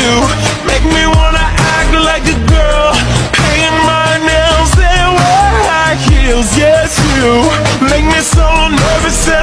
you. Make me wanna act like a girl Paint my nails and wear high heels Yes, you. Make me so nervous